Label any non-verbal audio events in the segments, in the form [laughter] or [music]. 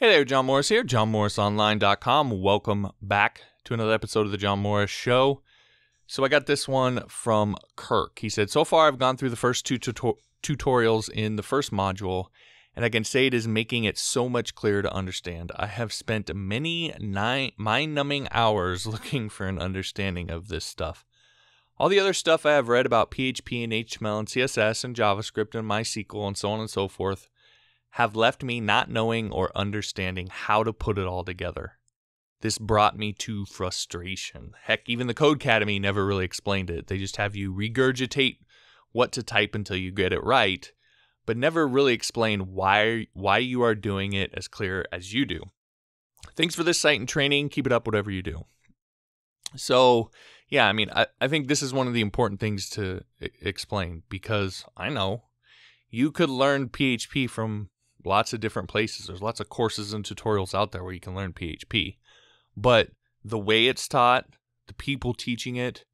Hey there, John Morris here, johnmorrisonline.com. Welcome back to another episode of the John Morris Show. So I got this one from Kirk. He said, So far I've gone through the first two tuto- tutorials in the first module, and I can say it is making it so much clearer to understand. I have spent many mind numbing hours [laughs] looking for an understanding of this stuff. All the other stuff I have read about PHP and HTML and CSS and JavaScript and MySQL and so on and so forth have left me not knowing or understanding how to put it all together. This brought me to frustration. Heck, even the Codecademy never really explained it. They just have you regurgitate what to type until you get it right, but never really explain why why you are doing it as clear as you do. Thanks for this site and training. Keep it up, whatever you do. So, yeah, I mean, I, I think this is one of the important things to explain because I know you could learn PHP from lots of different places. There's lots of courses and tutorials out there where you can learn PHP. But the way it's taught, the people teaching it,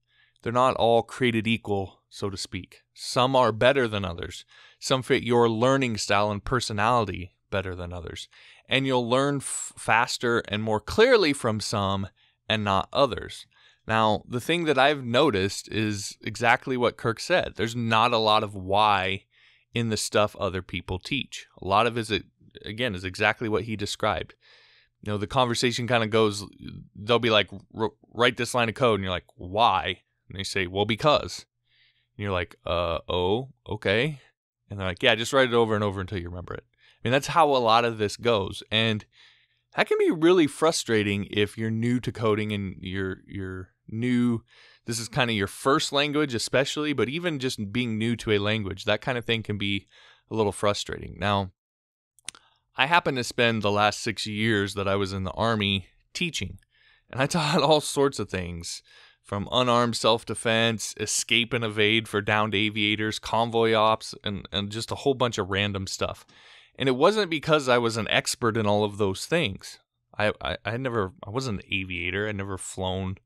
they're not all created equal, so to speak. Some are better than others. Some fit your learning style and personality better than others. And you'll learn f- faster and more clearly from some and not others. Now, the thing that I've noticed is exactly what Kirk said. There's not a lot of why in the stuff other people teach. A lot of it, again, is exactly what he described. You know the conversation kind of goes they'll be like write this line of code and you're like why? And they say well because. And you're like uh oh okay. And they're like yeah just write it over and over until you remember it. I mean that's how a lot of this goes. And that can be really frustrating if you're new to coding and you're you're new this is kind of your first language especially but even just being new to a language that kind of thing can be a little frustrating now I happened to spend the last six years that I was in the Army teaching, and I taught all sorts of things from unarmed self defense, escape and evade for downed aviators, convoy ops, and, and just a whole bunch of random stuff. And it wasn't because I was an expert in all of those things. I, I, I never, I wasn't an aviator. I never flown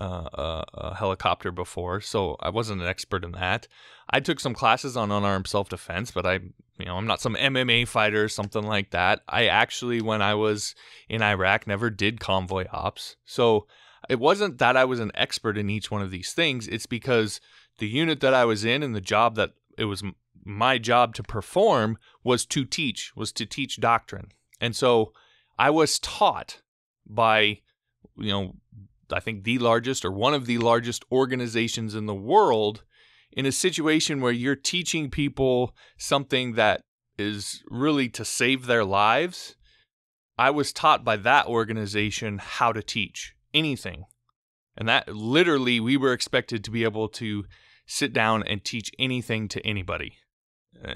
uh, a, a, helicopter before, so I wasn't an expert in that. I took some classes on unarmed self defense, but I, you know, I'm not some MMA fighter or something like that. I actually, when I was in Iraq, never did convoy ops. So it wasn't that I was an expert in each one of these things. It's because the unit that I was in and the job that it was my job to perform was to teach, was to teach doctrine. And so I was taught by, you know, I think the largest or one of the largest organizations in the world in a situation where you're teaching people something that is really to save their lives. I was taught by that organization how to teach anything. And that literally, we were expected to be able to sit down and teach anything to anybody.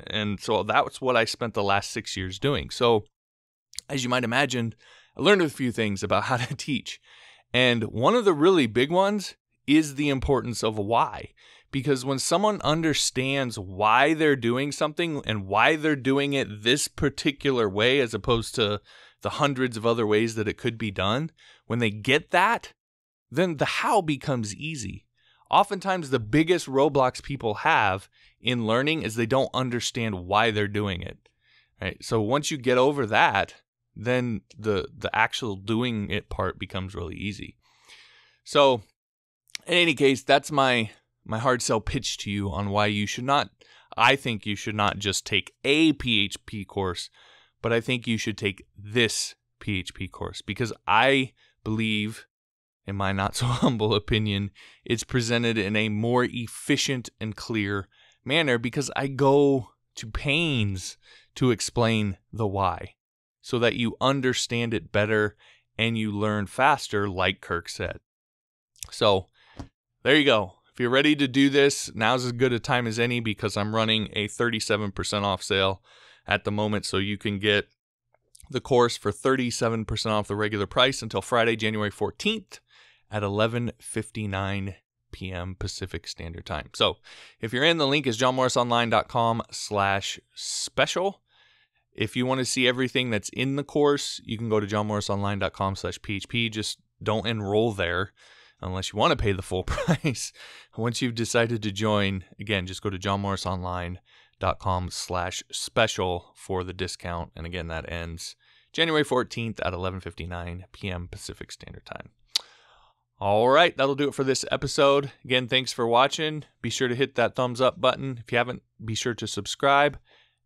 And so that's what I spent the last six years doing. So, as you might imagine, I learned a few things about [laughs] how to teach. And one of the really big ones is the importance of why. Because when someone understands why they're doing something and why they're doing it this particular way, as opposed to the hundreds of other ways that it could be done, when they get that, then the how becomes easy. Oftentimes, the biggest roadblocks people have in learning is they don't understand why they're doing it. Right? So once you get over that, then the the actual doing it part becomes really easy. So, in any case, that's my my hard sell pitch to you on why you should not I think you should not just take a PHP course, but I think you should take this PHP course because I believe in my not so [laughs] humble opinion, it's presented in a more efficient and clear manner because I go to pains to explain the why so that you understand it better and you learn faster, like Kirk said. So, there you go. If you're ready to do this, now's as good a time as any because I'm running a 37% off sale at the moment. So, you can get the course for 37% off the regular price until Friday, January 14th at 11:59 p.m. Pacific Standard Time. So, if you're in, the link is johnmorrisonline.com slash special. If you want to see everything that's in the course, you can go to johnmorrisonline.com slash php. Just don't enroll there unless you want to pay the full [laughs] price. Once you've decided to join, again, just go to johnmorrisonline.com slash special for the discount. And again, that ends January 14th at 11:59 p.m. Pacific Standard Time. All right, that'll do it for this episode. Again, thanks for watching. Be sure to hit that thumbs up button. If you haven't, be sure to subscribe,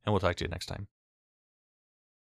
and we'll talk to you next time.